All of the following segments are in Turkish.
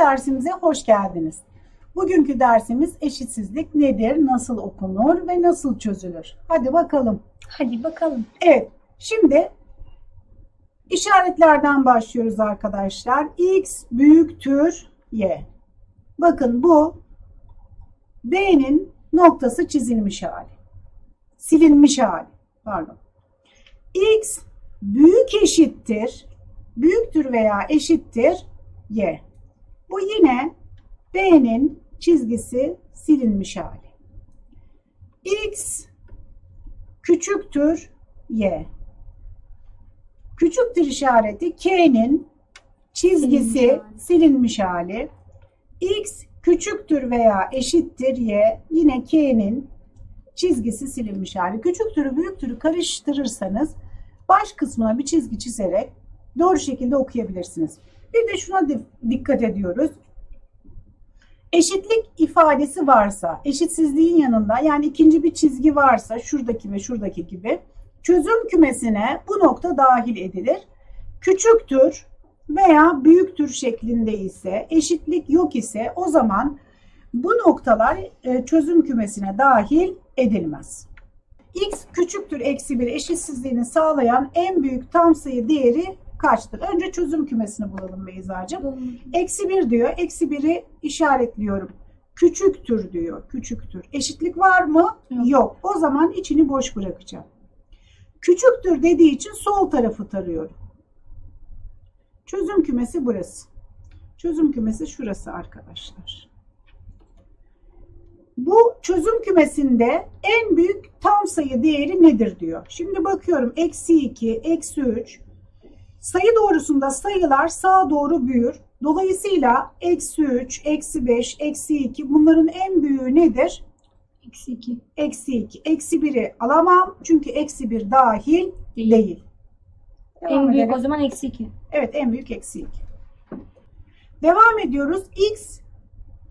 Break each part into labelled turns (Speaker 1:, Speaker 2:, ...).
Speaker 1: dersimize hoş geldiniz. Bugünkü dersimiz eşitsizlik nedir, nasıl okunur ve nasıl çözülür? Hadi bakalım.
Speaker 2: Hadi bakalım.
Speaker 1: Evet, şimdi işaretlerden başlıyoruz arkadaşlar. X büyüktür Y. Bakın bu B'nin noktası çizilmiş hali. Silinmiş hali. Pardon. X büyük eşittir, büyüktür veya eşittir Y. Bu yine B'nin çizgisi silinmiş hali. X küçüktür Y. Küçüktür işareti K'nin çizgisi
Speaker 2: Silinmiş hali.
Speaker 1: silinmiş hali. X küçüktür veya eşittir Y. Yine K'nin çizgisi silinmiş hali. Küçüktürü büyüktürü karıştırırsanız baş kısmına bir çizgi çizerek doğru şekilde okuyabilirsiniz. Bir de şuna di- dikkat ediyoruz. Eşitlik ifadesi varsa, eşitsizliğin yanında yani ikinci bir çizgi varsa şuradaki ve şuradaki gibi çözüm kümesine bu nokta dahil edilir. Küçüktür veya büyüktür şeklinde ise eşitlik yok ise o zaman bu noktalar e, çözüm kümesine dahil edilmez. X küçüktür eksi 1 eşitsizliğini sağlayan en büyük tam sayı değeri kaçtır? Önce çözüm kümesini bulalım Beyza'cığım. Eksi 1 diyor. Eksi 1'i işaretliyorum. Küçüktür diyor. Küçüktür. Eşitlik var mı?
Speaker 2: Yok.
Speaker 1: O zaman içini boş bırakacağım. Küçüktür dediği için sol tarafı tarıyorum. Çözüm kümesi burası. Çözüm kümesi şurası arkadaşlar. Bu çözüm kümesinde en büyük tam sayı değeri nedir diyor. Şimdi bakıyorum eksi 2, eksi 3. Sayı doğrusunda sayılar sağa doğru büyür. Dolayısıyla eksi 3, eksi 5, eksi 2 bunların en büyüğü nedir?
Speaker 2: Eksi 2.
Speaker 1: Eksi 2. Eksi 1'i alamam çünkü eksi 1 dahil
Speaker 2: Değil.
Speaker 1: değil. Devam
Speaker 2: En büyük
Speaker 1: edelim.
Speaker 2: o zaman eksi 2.
Speaker 1: Evet en büyük eksi 2. Devam ediyoruz. X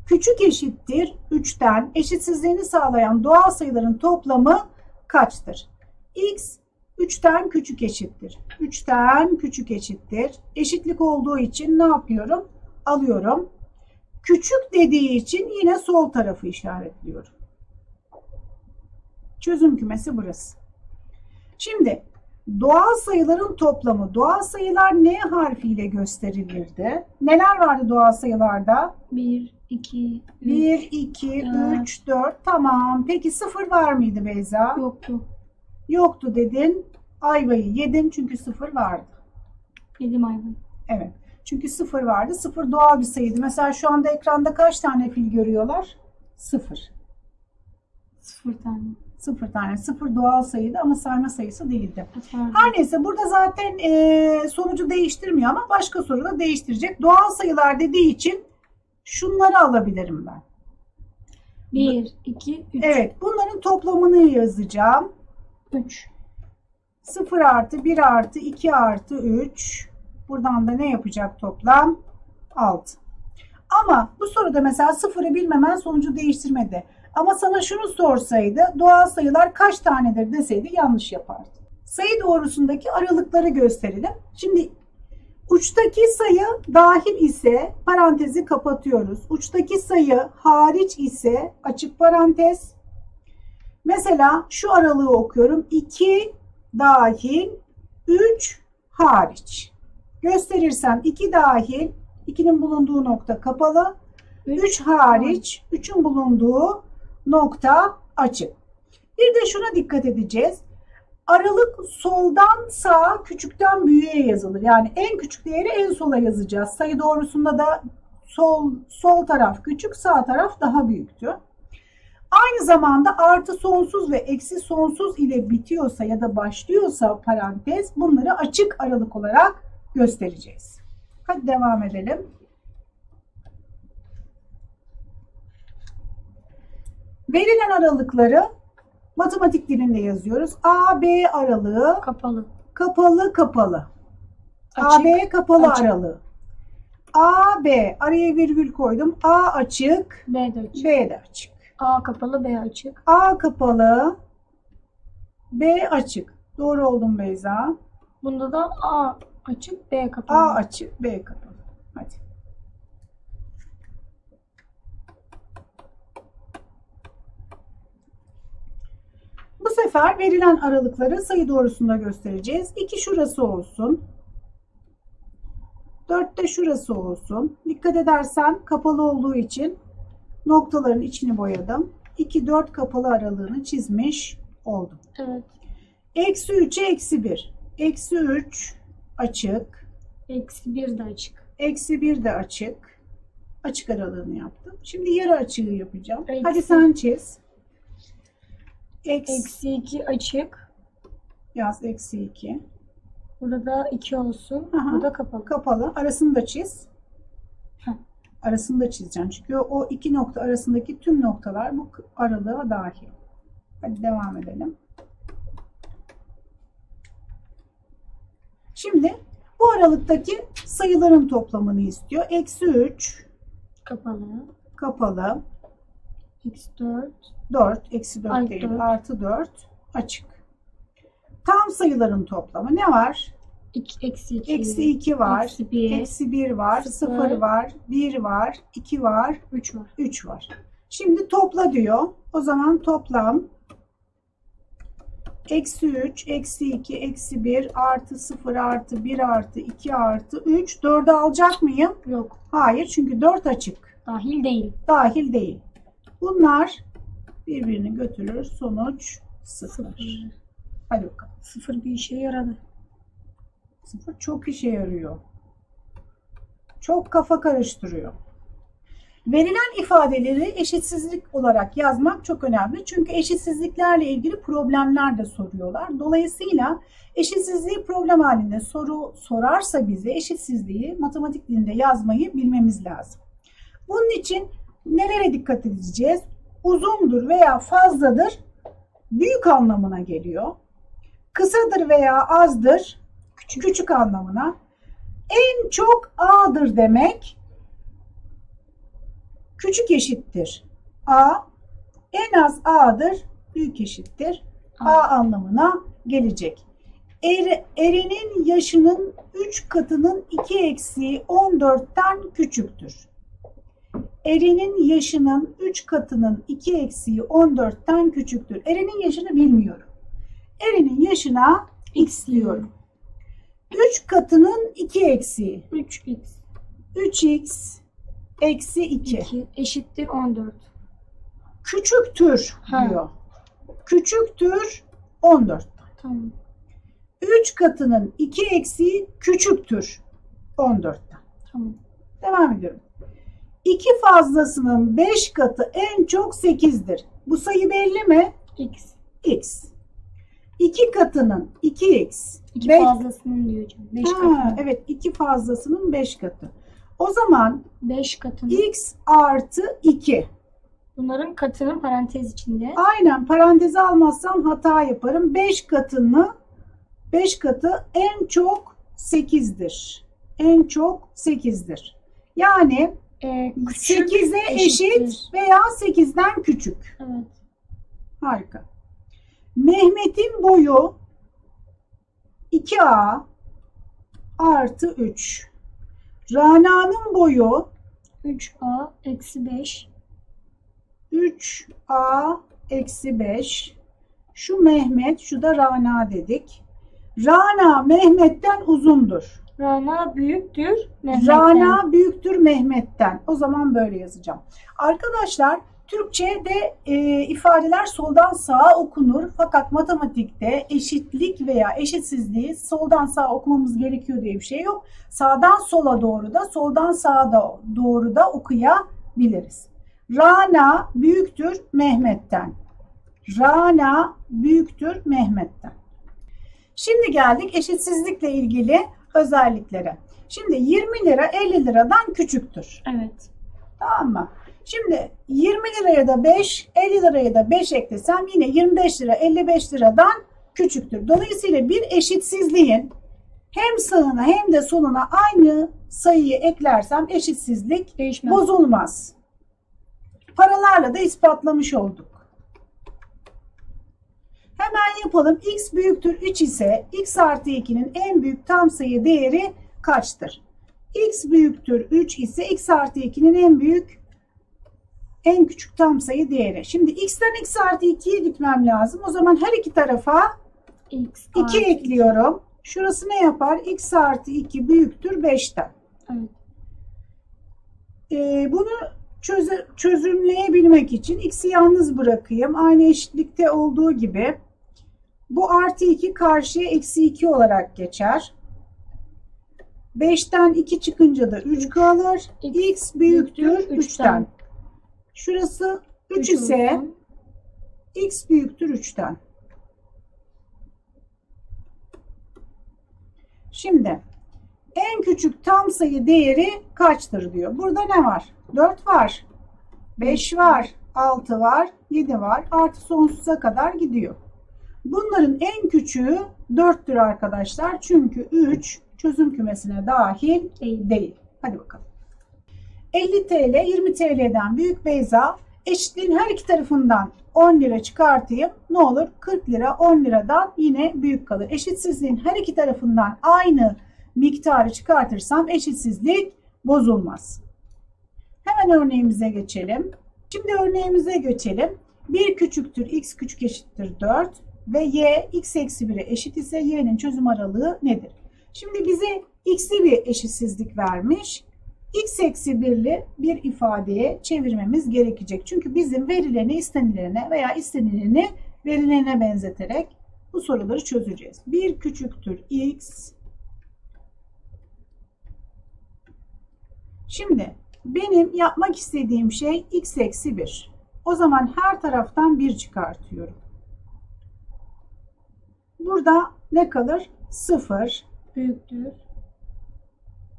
Speaker 1: küçük eşittir 3'ten eşitsizliğini sağlayan doğal sayıların toplamı kaçtır? X 3'ten küçük eşittir. 3'ten küçük eşittir. Eşitlik olduğu için ne yapıyorum? Alıyorum. Küçük dediği için yine sol tarafı işaretliyorum. Çözüm kümesi burası. Şimdi Doğal sayıların toplamı. Doğal sayılar N harfiyle gösterilirdi. Neler vardı doğal sayılarda?
Speaker 2: 1, 2, 3.
Speaker 1: 1, 2,
Speaker 2: dört.
Speaker 1: 3, 4. Tamam. Peki sıfır var mıydı Beyza?
Speaker 2: Yoktu.
Speaker 1: Yoktu dedin. Ayvayı yedin çünkü sıfır vardı.
Speaker 2: Yedim ayvayı.
Speaker 1: Evet. Çünkü sıfır vardı. Sıfır doğal bir sayıydı. Mesela şu anda ekranda kaç tane fil görüyorlar? Sıfır.
Speaker 2: 0 tane.
Speaker 1: Sıfır tane. Sıfır doğal sayıydı ama sayma sayısı değildi.
Speaker 2: Atardım.
Speaker 1: Her neyse burada zaten e, sonucu değiştirmiyor ama başka soruda değiştirecek. Doğal sayılar dediği için şunları alabilirim ben.
Speaker 2: 1, 2, 3.
Speaker 1: Evet bunların toplamını yazacağım.
Speaker 2: 3.
Speaker 1: 0 artı 1 artı 2 artı 3. Buradan da ne yapacak toplam? 6. Ama bu soruda mesela sıfırı bilmemen sonucu değiştirmedi. Ama sana şunu sorsaydı doğal sayılar kaç tanedir deseydi yanlış yapardı. Sayı doğrusundaki aralıkları gösterelim. Şimdi uçtaki sayı dahil ise parantezi kapatıyoruz. Uçtaki sayı hariç ise açık parantez. Mesela şu aralığı okuyorum. 2 dahil 3 hariç. Gösterirsem 2 dahil 2'nin bulunduğu nokta kapalı. 3 hariç 3'ün bulunduğu nokta açık. Bir de şuna dikkat edeceğiz. Aralık soldan sağa küçükten büyüğe yazılır. Yani en küçük değeri en sola yazacağız. Sayı doğrusunda da sol sol taraf küçük, sağ taraf daha büyüktü. Aynı zamanda artı sonsuz ve eksi sonsuz ile bitiyorsa ya da başlıyorsa parantez bunları açık aralık olarak göstereceğiz. Hadi devam edelim. Verilen aralıkları matematik dilinde yazıyoruz. A, B aralığı
Speaker 2: Kapalı.
Speaker 1: kapalı kapalı.
Speaker 2: Açık.
Speaker 1: AB kapalı
Speaker 2: açık.
Speaker 1: aralığı. A, B araya virgül koydum. A açık,
Speaker 2: B de açık.
Speaker 1: B de açık.
Speaker 2: A kapalı, B açık.
Speaker 1: A kapalı, B açık. Doğru oldun Beyza.
Speaker 2: Bunda da A açık, B kapalı.
Speaker 1: A açık, B kapalı. Hadi. Bu sefer verilen aralıkları sayı doğrusunda göstereceğiz. 2 şurası olsun. 4 de şurası olsun. Dikkat edersen kapalı olduğu için noktaların içini boyadım. 2, 4 kapalı aralığını çizmiş oldum.
Speaker 2: Evet.
Speaker 1: Eksi 3'e eksi 1. Eksi 3 açık.
Speaker 2: Eksi bir de açık.
Speaker 1: Eksi 1 de açık. Açık aralığını yaptım. Şimdi yarı açığı yapacağım.
Speaker 2: Eksi.
Speaker 1: Hadi sen çiz. Eksi,
Speaker 2: Eksi iki açık.
Speaker 1: yaz eksi 2.
Speaker 2: Burada iki olsun.
Speaker 1: Aha.
Speaker 2: Bu da kapalı.
Speaker 1: Kapalı. Arasını da çiz.
Speaker 2: Heh.
Speaker 1: Arasını da çizeceksin. Çünkü o iki nokta arasındaki tüm noktalar bu aralığa dahil. Hadi devam edelim. Şimdi bu aralıktaki sayıların toplamını istiyor. Eksi 3
Speaker 2: Kapalı.
Speaker 1: kapalı.
Speaker 2: Eksi dört.
Speaker 1: 4, eksi 4
Speaker 2: Artı
Speaker 1: değil,
Speaker 2: dört.
Speaker 1: artı 4 açık. Tam sayıların toplamı ne var?
Speaker 2: İki, eksi iki.
Speaker 1: Eksi 2 var,
Speaker 2: Eksi bir.
Speaker 1: eksi 1 var,
Speaker 2: Sıfır.
Speaker 1: 0 var, 1 var, 2 var,
Speaker 2: Üç var.
Speaker 1: 3 var. Şimdi topla diyor. O zaman toplam eksi 3, eksi 2, eksi 1, artı 0, artı 1, artı 2, artı 3. 4'ü alacak mıyım?
Speaker 2: Yok.
Speaker 1: Hayır çünkü 4 açık.
Speaker 2: Dahil değil.
Speaker 1: Dahil değil. Bunlar birbirini götürür. Sonuç 0.
Speaker 2: Sıfır.
Speaker 1: Hadi bakalım.
Speaker 2: Sıfır bir işe yaradı.
Speaker 1: 0 çok işe yarıyor. Çok kafa karıştırıyor. Verilen ifadeleri eşitsizlik olarak yazmak çok önemli. Çünkü eşitsizliklerle ilgili problemler de soruyorlar. Dolayısıyla eşitsizliği problem halinde soru sorarsa bize eşitsizliği matematik dilinde yazmayı bilmemiz lazım. Bunun için nelere dikkat edeceğiz? Uzundur veya fazladır büyük anlamına geliyor. Kısadır veya azdır küçük, küçük anlamına. En çok A'dır demek küçük eşittir. A en az A'dır büyük eşittir. A anlamına gelecek. Er, erinin yaşının 3 katının 2 eksiği 14'ten küçüktür. Erinin yaşının 3 katının 2 eksiği 14'ten küçüktür. Erinin yaşını bilmiyorum. Erinin yaşına x diyorum. 3 katının 2 eksiği
Speaker 2: 3x
Speaker 1: 3x eksi 2
Speaker 2: 2 eşittir 14.
Speaker 1: küçüktür
Speaker 2: Ha.
Speaker 1: diyor. Küçüktür 14.
Speaker 2: Tamam.
Speaker 1: 3 katının 2 eksiği küçüktür 14'ten.
Speaker 2: Tamam.
Speaker 1: Devam ediyorum. 2 fazlasının 5 katı en çok 8'dir. Bu sayı belli mi?
Speaker 2: X.
Speaker 1: X. 2 katının 2x.
Speaker 2: 2
Speaker 1: Beş-
Speaker 2: fazlasının diyor hocam. 5
Speaker 1: Ha,
Speaker 2: katı.
Speaker 1: evet 2 fazlasının 5 katı. O zaman
Speaker 2: 5 katının.
Speaker 1: x artı 2.
Speaker 2: Bunların katının parantez içinde.
Speaker 1: Aynen paranteze almazsam hata yaparım. 5 katını 5 katı en çok 8'dir. En çok 8'dir. Yani
Speaker 2: Ee, küçük
Speaker 1: 8'e
Speaker 2: eşittir.
Speaker 1: eşit veya 8'den küçük.
Speaker 2: Evet.
Speaker 1: Harika. Mehmet'in boyu 2A artı 3. Rana'nın boyu
Speaker 2: 3a eksi 5.
Speaker 1: 3A eksi 5. Şu Mehmet, şu da Rana dedik. Rana Mehmet'ten uzundur.
Speaker 2: Rana büyüktür. Mehmet'ten.
Speaker 1: Rana büyüktür Mehmet'ten. O zaman böyle yazacağım. Arkadaşlar Türkçe'de e, ifadeler soldan sağa okunur. Fakat matematikte eşitlik veya eşitsizliği soldan sağa okumamız gerekiyor diye bir şey yok. Sağdan sola doğru da soldan sağa da doğru da okuyabiliriz. Rana büyüktür Mehmet'ten. Rana büyüktür Mehmet'ten. Şimdi geldik eşitsizlikle ilgili özelliklere. Şimdi 20 lira 50 liradan küçüktür.
Speaker 2: Evet.
Speaker 1: Tamam mı? Şimdi 20 liraya da 5, 50 liraya da 5 eklesem yine 25 lira 55 liradan küçüktür. Dolayısıyla bir eşitsizliğin hem sağına hem de soluna aynı sayıyı eklersem eşitsizlik
Speaker 2: Değişmez.
Speaker 1: bozulmaz. Paralarla da ispatlamış olduk. Hemen yapalım. x büyüktür 3 ise x artı 2'nin en büyük tam sayı değeri kaçtır? x büyüktür 3 ise x artı 2'nin en büyük en küçük tam sayı değeri. Şimdi x'ten x artı 2'ye gitmem lazım. O zaman her iki tarafa
Speaker 2: X
Speaker 1: 2
Speaker 2: artı-
Speaker 1: ekliyorum. Şurası ne yapar? x artı 2 büyüktür 5'ten.
Speaker 2: Evet.
Speaker 1: Ee, bunu çöze, çözümleyebilmek için x'i yalnız bırakayım. Aynı eşitlikte olduğu gibi. Bu artı 2 karşıya eksi 2 olarak geçer. 5'ten 2 çıkınca da 3 kalır.
Speaker 2: X
Speaker 1: x büyüktür
Speaker 2: büyüktür
Speaker 1: 3'ten. Şurası 3
Speaker 2: Üç
Speaker 1: ise x büyüktür 3'ten. Şimdi en küçük tam sayı değeri kaçtır diyor. Burada ne var? 4 var. 5 var. 6 var. 7 var. Artı sonsuza kadar gidiyor. Bunların en küçüğü 4'tür arkadaşlar. Çünkü 3 çözüm kümesine dahil
Speaker 2: değil.
Speaker 1: Hadi bakalım. 50 TL 20 TL'den büyük Beyza eşitliğin her iki tarafından 10 lira çıkartayım. Ne olur? 40 lira 10 liradan yine büyük kalır. Eşitsizliğin her iki tarafından aynı miktarı çıkartırsam eşitsizlik bozulmaz. Hemen örneğimize geçelim. Şimdi örneğimize geçelim. 1 küçüktür x küçük eşittir 4 ve y x eksi 1'e eşit ise y'nin çözüm aralığı nedir? Şimdi bize x'li bir eşitsizlik vermiş. X eksi 1'li bir ifadeye çevirmemiz gerekecek. Çünkü bizim verileni istenilene veya istenileni verilene benzeterek bu soruları çözeceğiz. 1 küçüktür x. Şimdi benim yapmak istediğim şey x eksi 1. O zaman her taraftan 1 çıkartıyorum. Burada ne kalır? 0.
Speaker 2: Büyüktür.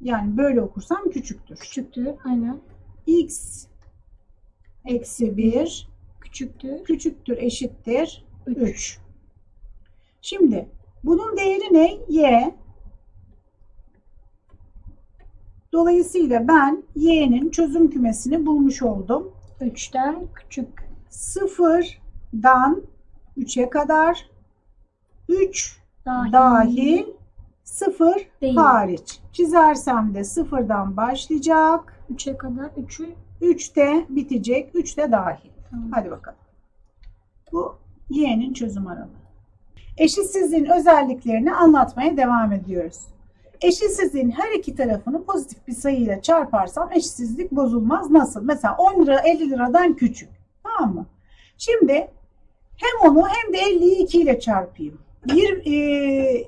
Speaker 1: Yani böyle okursam küçüktür.
Speaker 2: Küçüktür. Aynen.
Speaker 1: x eksi 1
Speaker 2: Küçüktür.
Speaker 1: küçüktür eşittir
Speaker 2: 3.
Speaker 1: 3. Şimdi bunun değeri ne? y. Dolayısıyla ben y'nin çözüm kümesini bulmuş oldum.
Speaker 2: 3'ten küçük.
Speaker 1: Sıfırdan 3'e kadar 3
Speaker 2: Dahil.
Speaker 1: dahil 0
Speaker 2: Değil.
Speaker 1: hariç. Çizersem de sıfırdan başlayacak.
Speaker 2: 3'e kadar 3'ü
Speaker 1: 3'te bitecek. 3 de dahil.
Speaker 2: Tamam.
Speaker 1: Hadi bakalım. Bu y'nin çözüm aralığı. Eşitsizliğin özelliklerini anlatmaya devam ediyoruz. Eşitsizliğin her iki tarafını pozitif bir sayıyla çarparsam eşitsizlik bozulmaz. Nasıl? Mesela 10 lira 50 liradan küçük. Tamam mı? Şimdi hem onu hem de 50'yi 2 ile çarpayım. Bir, e,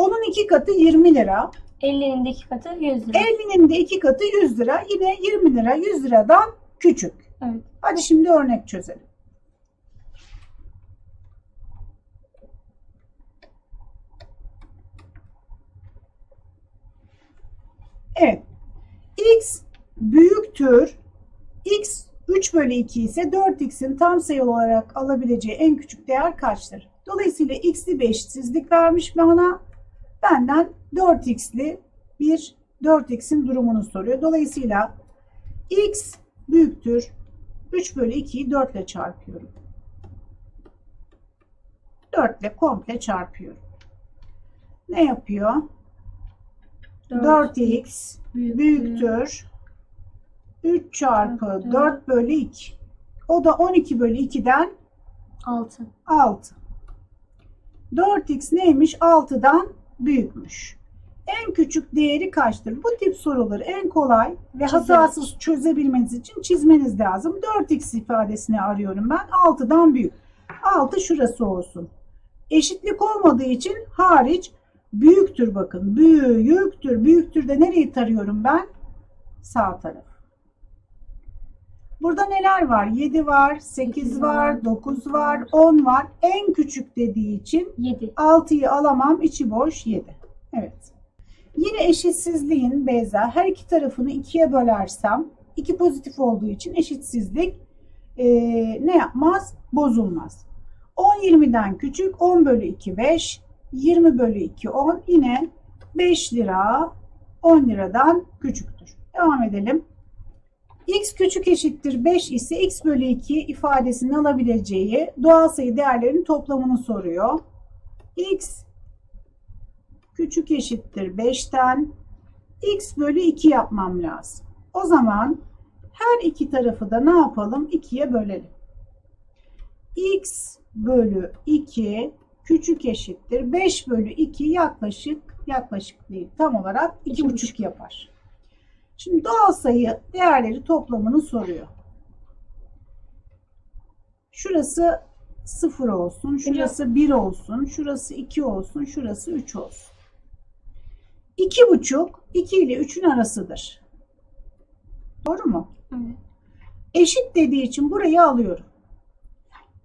Speaker 1: onun iki katı 20 lira.
Speaker 2: 50'nin de iki katı 100 lira.
Speaker 1: 50'nin de iki katı 100 lira. Yine 20 lira 100 liradan küçük.
Speaker 2: Evet.
Speaker 1: Hadi şimdi örnek çözelim. Evet. x büyüktür. x 3 bölü 2 ise 4x'in tam sayı olarak alabileceği en küçük değer kaçtır? Dolayısıyla x'li bir eşitsizlik vermiş bana. Benden 4x'li bir 4x'in durumunu soruyor. Dolayısıyla x büyüktür. 3 bölü 2'yi 4 ile çarpıyorum. 4 ile komple çarpıyorum. Ne yapıyor? 4x büyüktür. 3 çarpı
Speaker 2: Çarpı
Speaker 1: 4 bölü 2. O da 12 bölü 2'den
Speaker 2: 6.
Speaker 1: 6. 4x neymiş? 6'dan büyükmüş. En küçük değeri kaçtır? Bu tip soruları en kolay ve hatasız çözebilmeniz için çizmeniz lazım. 4x ifadesini arıyorum ben. 6'dan büyük. 6 şurası olsun. Eşitlik olmadığı için hariç büyüktür bakın. Büyüktür. Büyüktür de nereyi tarıyorum ben? Sağ taraf. Burada neler var? 7 var, 8
Speaker 2: Sekiz
Speaker 1: var,
Speaker 2: var,
Speaker 1: 9 var, 10 var. En küçük dediği için
Speaker 2: 7.
Speaker 1: 6'yı alamam, içi boş 7. Evet. Yine eşitsizliğin Beyza her iki tarafını ikiye bölersem, iki pozitif olduğu için eşitsizlik eee, ne yapmaz? Bozulmaz. 10 20'den küçük, 10 bölü 2 5, 20 bölü 2 10, yine 5 lira 10 liradan küçüktür. Devam edelim. X küçük eşittir 5 ise x bölü 2 ifadesinin alabileceği doğal sayı değerlerinin toplamını soruyor. x küçük eşittir 5'ten x bölü 2 yapmam lazım. O zaman Her iki tarafı da ne yapalım? 2'ye bölelim. x bölü 2 küçük eşittir. 5 bölü 2 yaklaşık yaklaşık değil tam olarak 2,5 yapar. Şimdi doğal sayı değerleri toplamını soruyor. Şurası 0 olsun, şurası 1 olsun, şurası 2 olsun, şurası 3 olsun. 2,5 2 ile 3'ün arasıdır. Doğru mu?
Speaker 2: Evet.
Speaker 1: Eşit dediği için burayı alıyorum.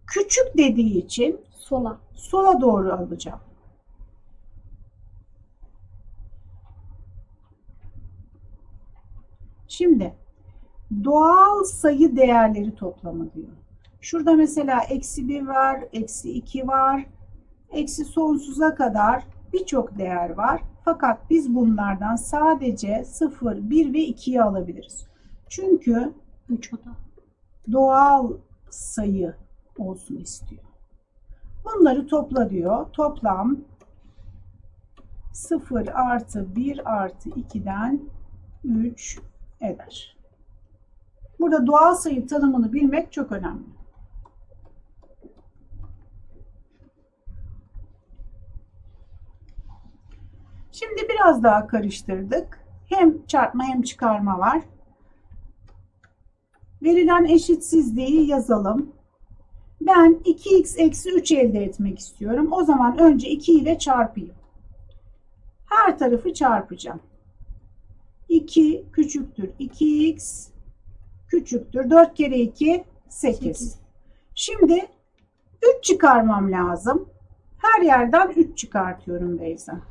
Speaker 1: Küçük dediği için
Speaker 2: Sola.
Speaker 1: sola doğru alacağım. Şimdi doğal sayı değerleri toplamı diyor. Şurada mesela eksi 1 var, eksi 2 var, eksi sonsuza kadar birçok değer var. Fakat biz bunlardan sadece 0, 1 ve 2'yi alabiliriz. Çünkü
Speaker 2: 3 o da.
Speaker 1: doğal sayı olsun istiyor. Bunları topla diyor. Toplam 0 artı 1 artı 2'den 3 eder. Burada doğal sayı tanımını bilmek çok önemli. Şimdi biraz daha karıştırdık. Hem çarpma hem çıkarma var. Verilen eşitsizliği yazalım. Ben 2x eksi 3 elde etmek istiyorum. O zaman önce 2 ile çarpayım. Her tarafı çarpacağım. 2 küçüktür 2x küçüktür 4 kere 2 8.
Speaker 2: Sekiz.
Speaker 1: Şimdi 3 çıkarmam lazım. Her yerden 3 çıkartıyorum Beyza.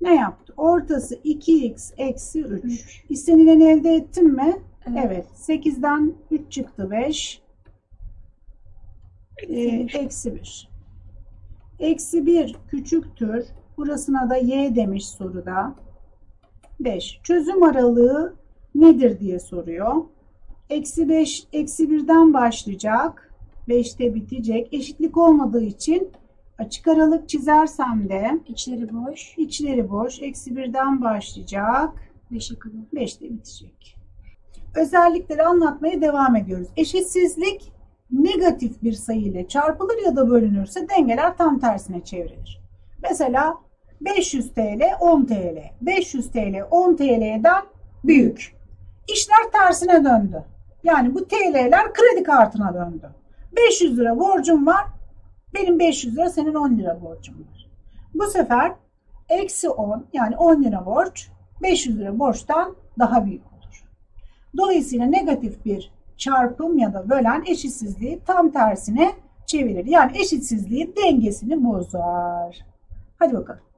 Speaker 1: Ne yaptı? Ortası 2x eksi 3.
Speaker 2: Üç.
Speaker 1: İstenileni elde ettim mi?
Speaker 2: Evet.
Speaker 1: Evet. 8'den 3 çıktı 5. Ee,
Speaker 2: bir.
Speaker 1: eksi 1. Eksi 1 küçüktür. Burasına da y demiş soruda. 5. Çözüm aralığı nedir diye soruyor. Eksi 5, eksi 1'den başlayacak. 5'te bitecek. Eşitlik olmadığı için açık aralık çizersem de
Speaker 2: İçleri boş.
Speaker 1: içleri boş. Eksi 1'den başlayacak.
Speaker 2: 5'e kadar.
Speaker 1: 5'te bitecek. Özellikleri anlatmaya devam ediyoruz. Eşitsizlik negatif bir sayı ile çarpılır ya da bölünürse dengeler tam tersine çevrilir. Mesela 500 TL 10 TL. 500 TL 10 TL'den büyük. İşler tersine döndü. Yani bu TL'ler kredi kartına döndü. 500 lira borcum var. Benim 500 lira senin 10 lira borcum var. Bu sefer eksi 10 yani 10 lira borç 500 lira borçtan daha büyük olur. Dolayısıyla negatif bir çarpım ya da bölen eşitsizliği tam tersine çevirir. Yani eşitsizliğin dengesini bozar. Hadi bakalım.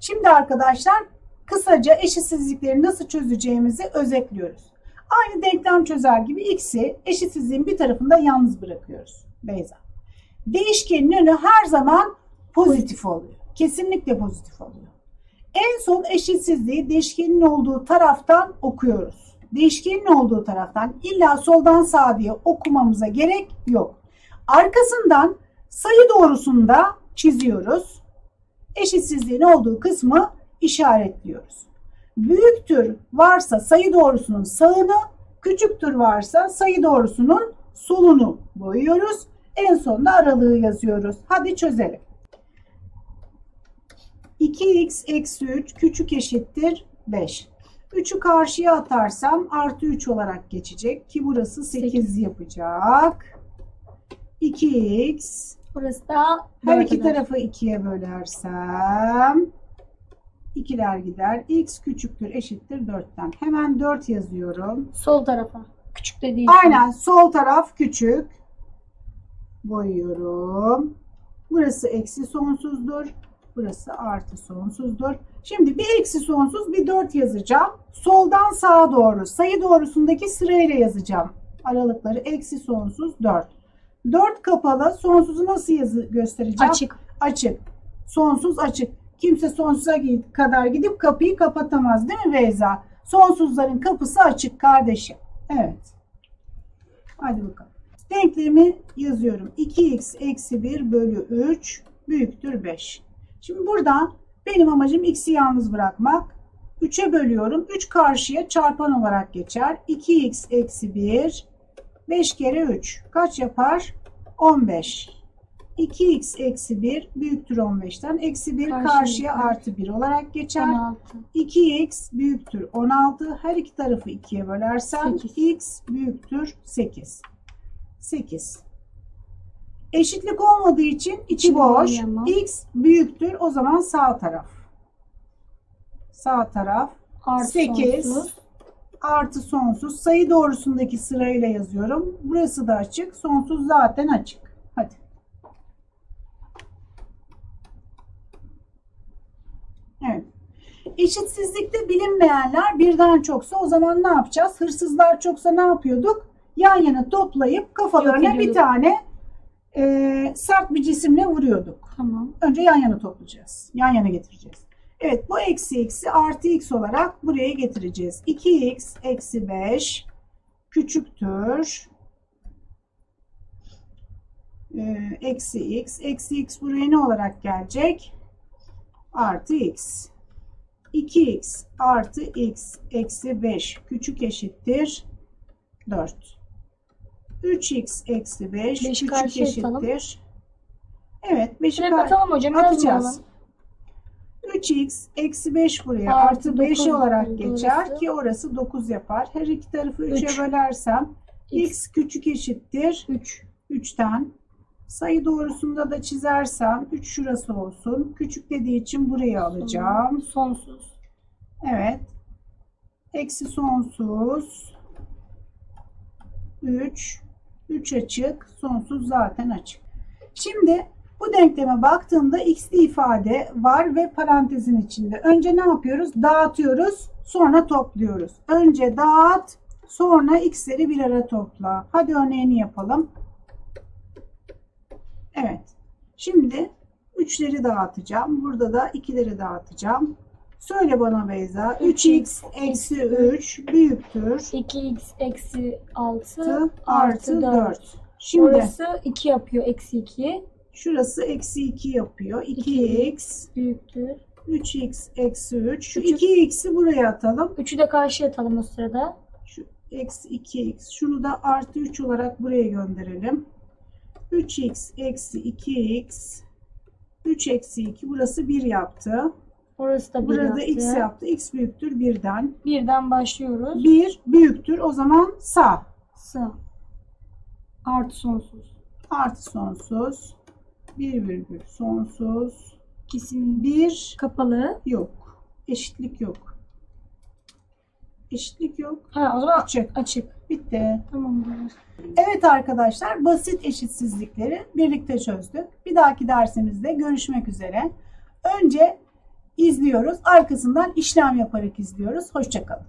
Speaker 1: Şimdi arkadaşlar kısaca eşitsizlikleri nasıl çözeceğimizi özetliyoruz. Aynı denklem çözer gibi x'i eşitsizliğin bir tarafında yalnız bırakıyoruz. Beyza. Değişkenin önü her zaman pozitif oluyor. Kesinlikle pozitif oluyor. En son eşitsizliği değişkenin olduğu taraftan okuyoruz. Değişkenin olduğu taraftan illa soldan sağa diye okumamıza gerek yok. Arkasından sayı doğrusunda çiziyoruz. Eşitsizliğin olduğu kısmı işaretliyoruz. Büyüktür varsa sayı doğrusunun sağını, küçüktür varsa sayı doğrusunun solunu boyuyoruz. En sonunda aralığı yazıyoruz. Hadi çözelim. 2x eksi 3 küçük eşittir 5. 3'ü karşıya atarsam artı 3 olarak geçecek ki burası 8 yapacak. 2x
Speaker 2: Burası da
Speaker 1: her iki
Speaker 2: kadar.
Speaker 1: tarafı 2'ye bölersem ikiler gider. x küçüktür eşittir 4'ten. Hemen 4 yazıyorum.
Speaker 2: Sol tarafa. Küçük dediği için.
Speaker 1: Aynen sol taraf küçük. Boyuyorum. Burası eksi sonsuzdur. Burası artı sonsuzdur. Şimdi bir eksi sonsuz bir 4 yazacağım. Soldan sağa doğru sayı doğrusundaki sırayla yazacağım. Aralıkları eksi sonsuz 4. 4 kapalı. Sonsuzu nasıl yazı göstereceğim?
Speaker 2: Açık.
Speaker 1: Açık. Sonsuz açık. Kimse sonsuza kadar gidip kapıyı kapatamaz değil mi Beyza? Sonsuzların kapısı açık kardeşim. Evet. Hadi bakalım. Denklemi yazıyorum. 2x eksi 1 bölü 3 büyüktür 5. Şimdi burada benim amacım x'i yalnız bırakmak. 3'e bölüyorum. 3 karşıya çarpan olarak geçer. 2x eksi 1 5 kere 3 kaç yapar? 15. 2x eksi 1 büyüktür 15'ten. Eksi 1
Speaker 2: Karşıya
Speaker 1: artı 1 olarak geçer.
Speaker 2: 16.
Speaker 1: 2x büyüktür 16. Her iki tarafı 2'ye bölersem
Speaker 2: Sekiz.
Speaker 1: x büyüktür 8. 8. Eşitlik olmadığı için içi boş. x büyüktür o zaman sağ taraf. Sağ taraf
Speaker 2: Artı
Speaker 1: Sekiz.
Speaker 2: sonsuz.
Speaker 1: Artı sonsuz. Sayı doğrusundaki sırayla yazıyorum. Burası da açık. Sonsuz zaten açık. Hadi. Evet. Eşitsizlikte bilinmeyenler birden çoksa o zaman ne yapacağız? Hırsızlar çoksa ne yapıyorduk? Yan yana toplayıp kafalarına
Speaker 2: Yok
Speaker 1: bir tane e, sert bir cisimle vuruyorduk.
Speaker 2: Tamam.
Speaker 1: Önce yan yana toplayacağız. Yan yana getireceğiz. Evet bu eksi eksi artı x olarak buraya getireceğiz. 2x eksi 5 küçüktür. Ee, eksi x. Eksi x buraya ne olarak gelecek? Artı x. 2x artı x eksi 5 küçük eşittir 4. 3x eksi 5
Speaker 2: Beşi
Speaker 1: küçük
Speaker 2: karşıya atalım.
Speaker 1: eşittir. Evet 5'i
Speaker 2: Direkt atalım hocam.
Speaker 1: atacağız.
Speaker 2: Yazmayalım.
Speaker 1: 3x eksi 5 buraya
Speaker 2: Artı
Speaker 1: artı 5
Speaker 2: dokuz
Speaker 1: olarak
Speaker 2: oldu
Speaker 1: geçer ki orası 9 yapar. Her iki tarafı
Speaker 2: Üç.
Speaker 1: 3'e bölersem
Speaker 2: X.
Speaker 1: x küçük eşittir
Speaker 2: 3.
Speaker 1: 3'ten. Sayı doğrusunda da çizersem 3 şurası olsun. Küçük dediği için burayı alacağım.
Speaker 2: Sonsuz.
Speaker 1: Evet. Eksi sonsuz. 3. 3 açık. Sonsuz zaten açık. Şimdi bu denkleme baktığımda x'li ifade var ve parantezin içinde. Önce ne yapıyoruz? Dağıtıyoruz. Sonra topluyoruz. Önce dağıt. Sonra x'leri bir ara topla. Hadi örneğini yapalım. Evet. Şimdi 3'leri dağıtacağım. Burada da 2'leri dağıtacağım. Söyle bana Beyza. 3x eksi 3 büyüktür.
Speaker 2: 2x eksi 6
Speaker 1: Artı,
Speaker 2: artı 4.
Speaker 1: 4. Şimdi
Speaker 2: Orası 2 yapıyor. Eksi 2.
Speaker 1: şurası eksi 2 yapıyor.
Speaker 2: İki.
Speaker 1: 2x,
Speaker 2: Büyüktür.
Speaker 1: 3x eksi 3. Şu
Speaker 2: Küçük.
Speaker 1: 2x'i buraya atalım.
Speaker 2: 3'ü de karşıya atalım o sırada.
Speaker 1: Şu eksi 2x. Şunu da artı 3 olarak buraya gönderelim. 3x eksi 2x. 3 eksi 2. Burası 1 yaptı.
Speaker 2: Orası da 1
Speaker 1: Burada
Speaker 2: yaptı.
Speaker 1: x yaptı. x büyüktür 1'den.
Speaker 2: Birden başlıyoruz.
Speaker 1: 1 büyüktür. O zaman sağ.
Speaker 2: Sağ. Artı sonsuz.
Speaker 1: Artı sonsuz. 1 virgül sonsuz.
Speaker 2: İkisinin
Speaker 1: 1
Speaker 2: kapalı.
Speaker 1: yok. Eşitlik yok. Eşitlik yok.
Speaker 2: Ha o zaman
Speaker 1: Açık.
Speaker 2: açık.
Speaker 1: Bitti.
Speaker 2: Tamamdır.
Speaker 1: Evet arkadaşlar basit eşitsizlikleri birlikte çözdük. Bir dahaki dersimizde görüşmek üzere. Önce izliyoruz. Arkasından işlem yaparak izliyoruz. Hoşçakalın.